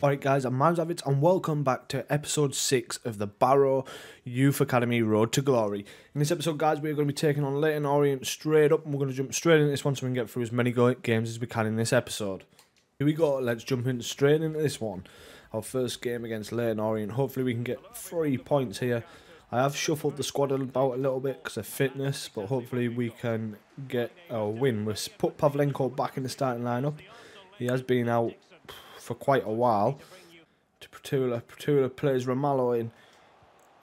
Alright guys, I'm Miles Avitz and welcome back to episode 6 of the Barrow Youth Academy Road to Glory. In this episode guys, we're going to be taking on Leyton Orient straight up and we're going to jump straight into this one so we can get through as many games as we can in this episode. Here we go, let's jump in straight into this one. Our first game against Leyton Orient. Hopefully we can get three points here. I have shuffled the squad about a little bit because of fitness, but hopefully we can get a win. We've put Pavlenko back in the starting lineup. He has been out for quite a while. To Protula. Protula plays Ramallo in.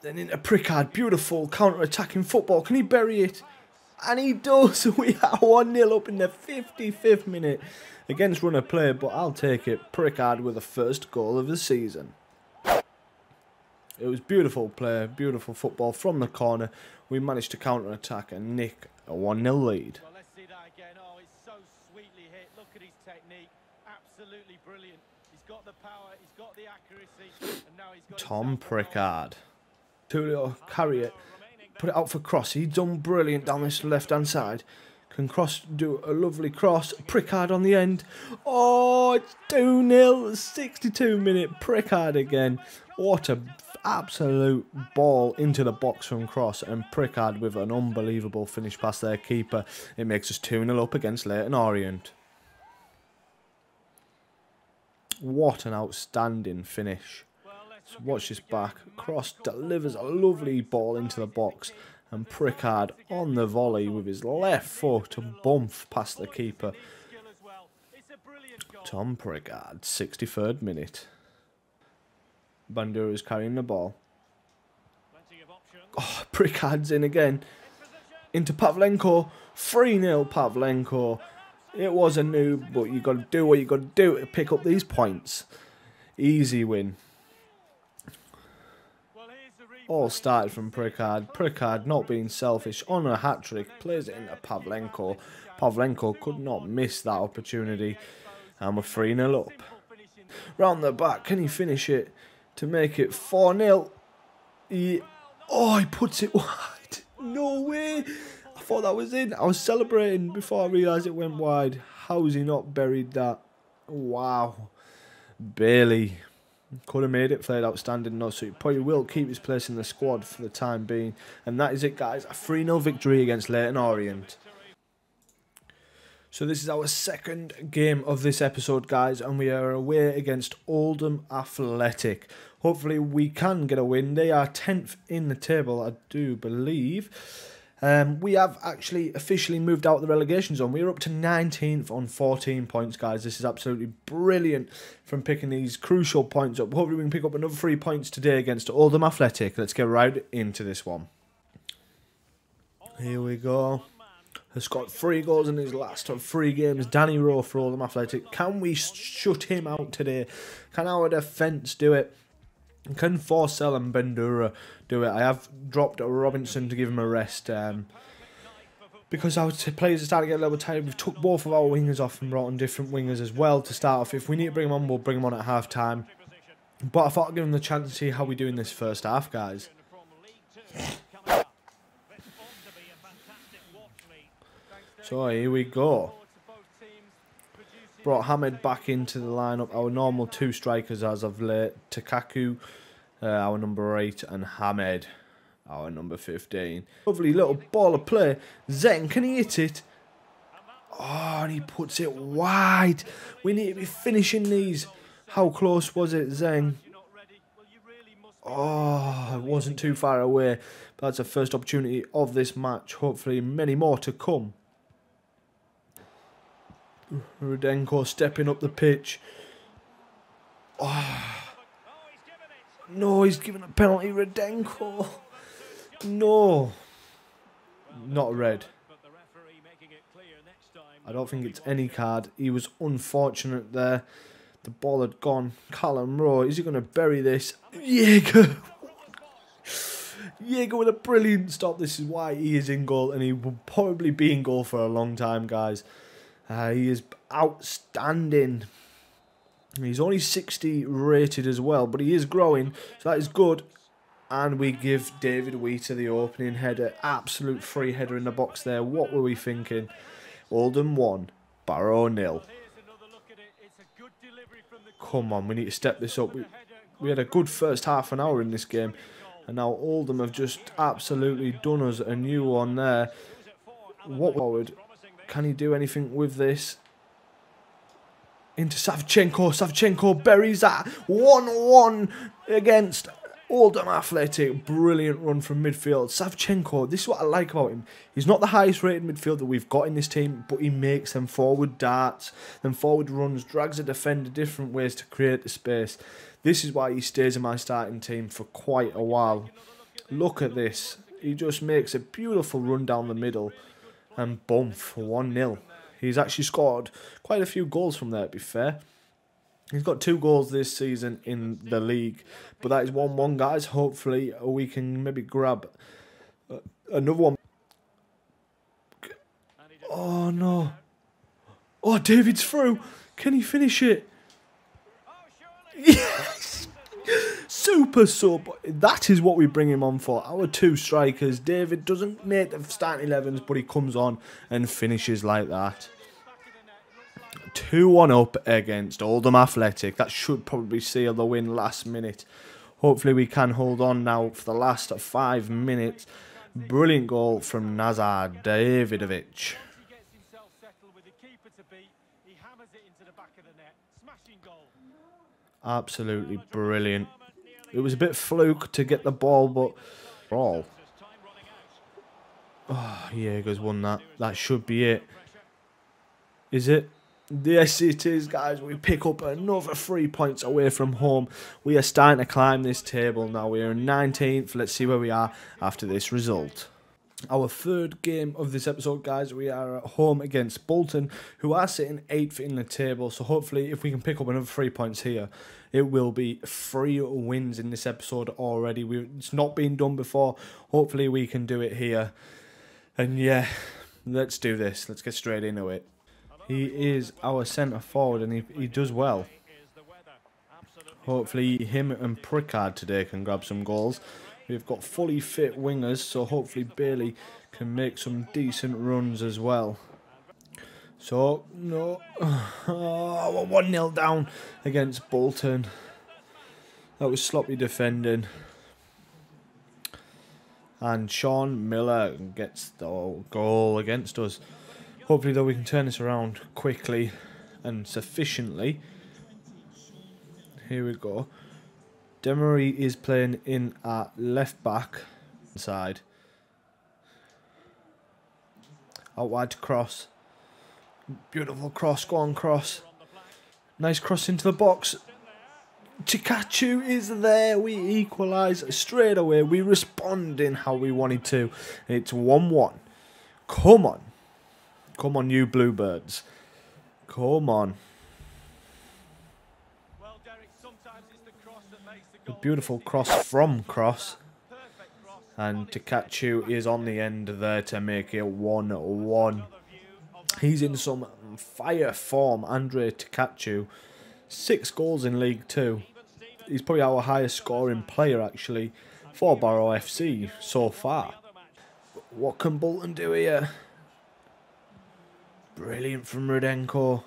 Then into Prickard. Beautiful counter-attacking football. Can he bury it? And he does. We are 1-0 up in the 55th minute against runner play, but I'll take it. Prickard with the first goal of the season. It was beautiful play, beautiful football from the corner. We managed to counter-attack and nick a 1-0 lead. Well, let's see that again. Oh, it's so sweetly hit. Look at his technique. Absolutely brilliant. He's got the power, he's got the accuracy, and now he's got Tom Prickard. Tulio, carry it. Put it out for cross. He's done brilliant down this left-hand side. Can cross do a lovely cross. Prickard on the end. Oh, it's 2-0. 62 minute Prickard again. What a absolute ball into the box from cross and Prickard with an unbelievable finish past their keeper. It makes us 2-0 up against Leyton Orient. What an outstanding finish. So watch this back. Cross delivers a lovely ball into the box. And Prickard on the volley with his left foot to bump past the keeper. Tom Prickard, 63rd minute. Bandura is carrying the ball. Oh, Prickard's in again. Into Pavlenko. 3-0 Pavlenko. It was a noob, but you got to do what you got to do to pick up these points. Easy win. All started from Prickard. Prickard not being selfish on a hat trick plays it into Pavlenko. Pavlenko could not miss that opportunity, and we're 3 0 up. Round the back, can he finish it to make it 4 0? He, oh, he puts it wide. No way thought that was in. I was celebrating before I realised it went wide. How's he not buried that? Wow. Barely. Could have made it, played outstanding. No, so he probably will keep his place in the squad for the time being. And that is it, guys. A 3 0 victory against Leyton Orient. So this is our second game of this episode, guys, and we are away against Oldham Athletic. Hopefully we can get a win. They are 10th in the table, I do believe. Um, we have actually officially moved out of the relegation zone. We're up to 19th on 14 points, guys. This is absolutely brilliant from picking these crucial points up. Hopefully we can pick up another three points today against Oldham Athletic. Let's get right into this one. Here we go. Has got three goals in his last three games. Danny Rowe for Oldham Athletic. Can we shut him out today? Can our defence do it? Can Forsell and Bandura do it? I have dropped Robinson to give him a rest. Um, because our players are starting to get a little tired. We've took both of our wingers off and brought on different wingers as well to start off. If we need to bring them on, we'll bring them on at half time. But I thought I'd give them the chance to see how we do in this first half, guys. So here we go brought Hamed back into the lineup. Our normal two strikers as of late. Takaku, uh, our number 8, and Hamed, our number 15. Lovely little ball of play. Zen, can he hit it? Oh, and he puts it wide. We need to be finishing these. How close was it, Zeng? Oh, it wasn't too far away. That's the first opportunity of this match. Hopefully many more to come. Rudenko stepping up the pitch. Oh. No, he's given a penalty, Rudenko. No. Not red. I don't think it's any card. He was unfortunate there. The ball had gone. Callum Rowe, is he going to bury this? Jaeger. Jaeger with a brilliant stop. This is why he is in goal and he will probably be in goal for a long time, guys. Uh, he is outstanding. He's only 60 rated as well, but he is growing, so that is good. And we give David Wheater the opening header. Absolute free header in the box there. What were we thinking? Oldham 1, Barrow nil. Come on, we need to step this up. We, we had a good first half an hour in this game. And now Oldham have just absolutely done us a new one there. What forward? Can he do anything with this? Into Savchenko. Savchenko buries that. 1-1 against Oldham Athletic. Brilliant run from midfield. Savchenko, this is what I like about him. He's not the highest rated midfielder we've got in this team, but he makes them forward darts, them forward runs, drags a defender different ways to create the space. This is why he stays in my starting team for quite a while. Look at this. He just makes a beautiful run down the middle and bump 1-0. He's actually scored quite a few goals from there, to be fair. He's got two goals this season in the league, but that is 1 1, guys. Hopefully, we can maybe grab uh, another one. Oh no. Oh, David's through. Can he finish it? Yes! Super sub. That is what we bring him on for. Our two strikers. David doesn't make the starting 11s, but he comes on and finishes like that. 2 1 up against Oldham Athletic. That should probably seal the win last minute. Hopefully, we can hold on now for the last five minutes. Brilliant goal from Nazar Davidovic. Absolutely brilliant. It was a bit fluke to get the ball, but all. Oh, ah, yeah, goes won that. That should be it. Is it? Yes, it is, guys. We pick up another three points away from home. We are starting to climb this table now. We are 19th. Let's see where we are after this result. Our third game of this episode, guys, we are at home against Bolton, who are sitting 8th in the table. So hopefully, if we can pick up another three points here, it will be three wins in this episode already. We, it's not been done before. Hopefully, we can do it here. And yeah, let's do this. Let's get straight into it. He is our centre forward and he, he does well. Hopefully him and Prickard today can grab some goals. We've got fully fit wingers, so hopefully Bailey can make some decent runs as well. So, no. Oh, 1 0 down against Bolton. That was sloppy defending. And Shaun Miller gets the goal against us. Hopefully, though, we can turn this around quickly and sufficiently. Here we go. Demery is playing in at left back side. Out wide to cross. Beautiful cross. Go on, cross. Nice cross into the box. Takachu is there. We equalise straight away. We respond in how we wanted to. It's 1 1. Come on. Come on, you Bluebirds. Come on. A beautiful cross from Cross. And Takachu is on the end there to make it 1-1. He's in some fire form, Andre Takachu. Six goals in League Two. He's probably our highest scoring player, actually, for Barrow FC so far. What can Bolton do here? Brilliant from Rudenko.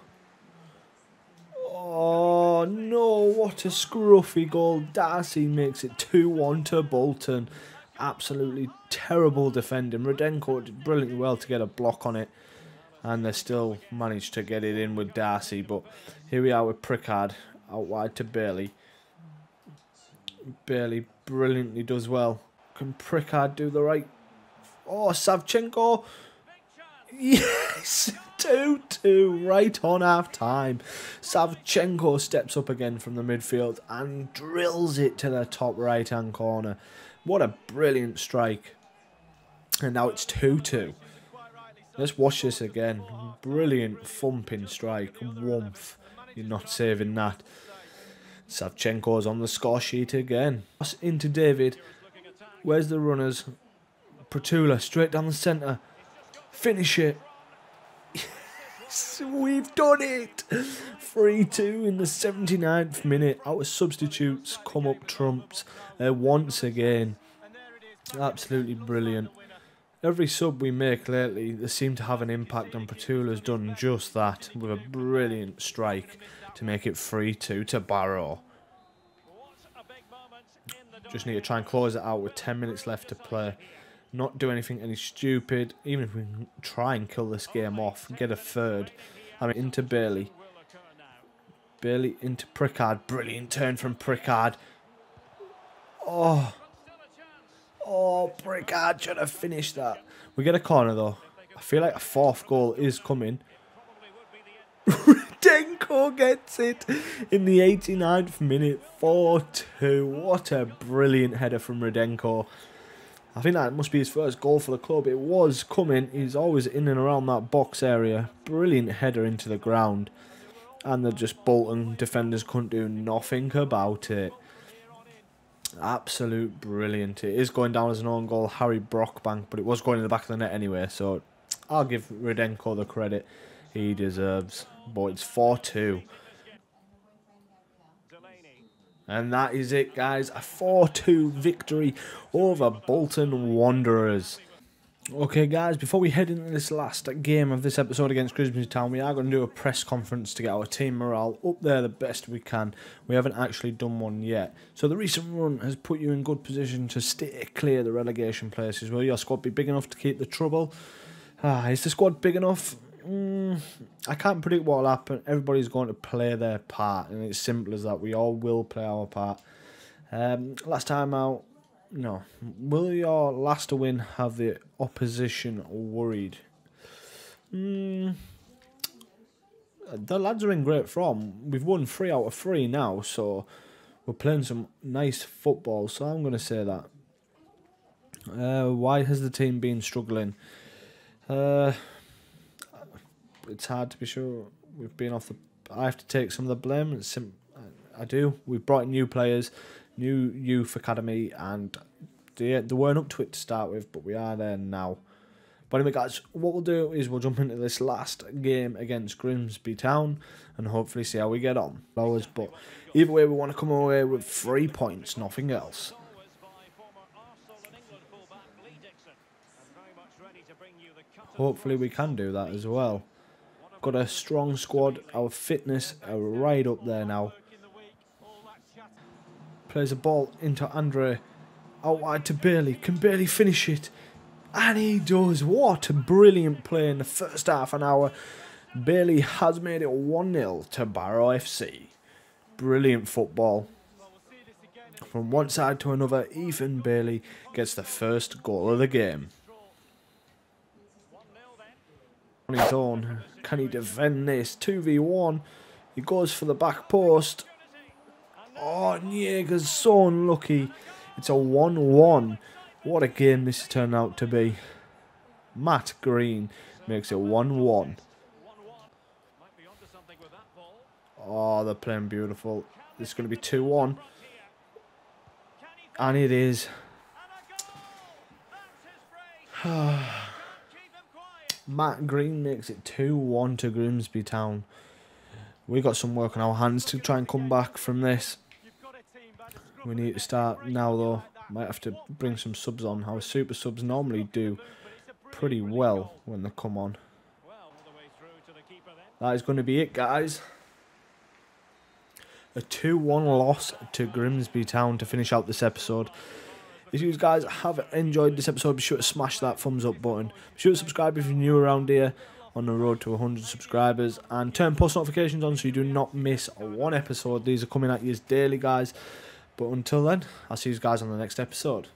Oh no, what a scruffy goal. Darcy makes it 2-1 to Bolton. Absolutely terrible defending. Rudenko did brilliantly well to get a block on it. And they still managed to get it in with Darcy. But here we are with Prickard out wide to Bailey. Bailey brilliantly does well. Can Prickard do the right? Oh, Savchenko. Yes! 2 2 right on half time. Savchenko steps up again from the midfield and drills it to the top right hand corner. What a brilliant strike. And now it's 2 2. Let's watch this again. Brilliant thumping strike. Warmth. You're not saving that. Savchenko's on the score sheet again. Into David. Where's the runners? Protula straight down the centre. Finish it. Yes, we've done it. 3-2 in the 79th minute. Our substitutes come up trumps uh, once again. Absolutely brilliant. Every sub we make lately, they seem to have an impact, and Protula's done just that with a brilliant strike to make it 3-2 to Barrow. Just need to try and close it out with 10 minutes left to play. Not do anything any stupid. Even if we try and kill this game off, get a third. I mean, into Bailey. Bailey into Prickard. Brilliant turn from Prickard. Oh. Oh, Prickard should have finished that. We get a corner though. I feel like a fourth goal is coming. Rudenko gets it in the 89th minute. 4-2. What a brilliant header from Rudenko. I think that must be his first goal for the club. It was coming. He's always in and around that box area. Brilliant header into the ground. And the just Bolton defenders couldn't do nothing about it. Absolute brilliant. It is going down as an own goal, Harry Brockbank, but it was going in the back of the net anyway, so I'll give Rudenko the credit he deserves. But it's 4-2. And that is it, guys. A 4-2 victory over Bolton Wanderers. Okay, guys, before we head into this last game of this episode against Grimsby Town, we are going to do a press conference to get our team morale up there the best we can. We haven't actually done one yet. So the recent run has put you in good position to stay clear the relegation places. Will your squad be big enough to keep the trouble? Ah, is the squad big enough? Mm, I can't predict what will happen. Everybody's going to play their part, and it's simple as that. We all will play our part. Um, last time out, no. Will your last win have the opposition worried? Mm, the lads are in great form. We've won three out of three now, so we're playing some nice football. So I'm going to say that. Uh, why has the team been struggling? Uh, it's hard to be sure. We've been off the. I have to take some of the blame. It's sim- I do. We've brought new players new youth academy, and they, they weren't up to it to start with, but we are there now. But anyway, guys, what we'll do is we'll jump into this last game against Grimsby Town and hopefully see how we get on. But either way, we want to come away with three points, nothing else. Hopefully, we can do that as well. Got a strong squad. Our fitness are right up there now. Plays a ball into Andre. Out wide to Bailey. Can Bailey finish it? And he does. What a brilliant play in the first half an hour. Bailey has made it 1-0 to Barrow FC. Brilliant football. From one side to another, Ethan Bailey gets the first goal of the game. On his own, can he defend this? 2v1. He goes for the back post. Oh, Niega's so unlucky. It's a 1-1. What a game this has turned out to be. Matt Green makes it 1-1. Oh, they're playing beautiful. It's going to be 2-1. And it is. Matt Green makes it 2-1 to Grimsby Town. We got some work on our hands to try and come back from this. We need to start now though. Might have to bring some subs on. Our super subs normally do pretty well when they come on. That is going to be it guys. A 2-1 loss to Grimsby Town to finish out this episode. If you guys have enjoyed this episode, be sure to smash that thumbs up button. Be sure to subscribe if you're new around here on the road to 100 subscribers. And turn post notifications on so you do not miss one episode. These are coming at you daily, guys. But until then, I'll see you guys on the next episode.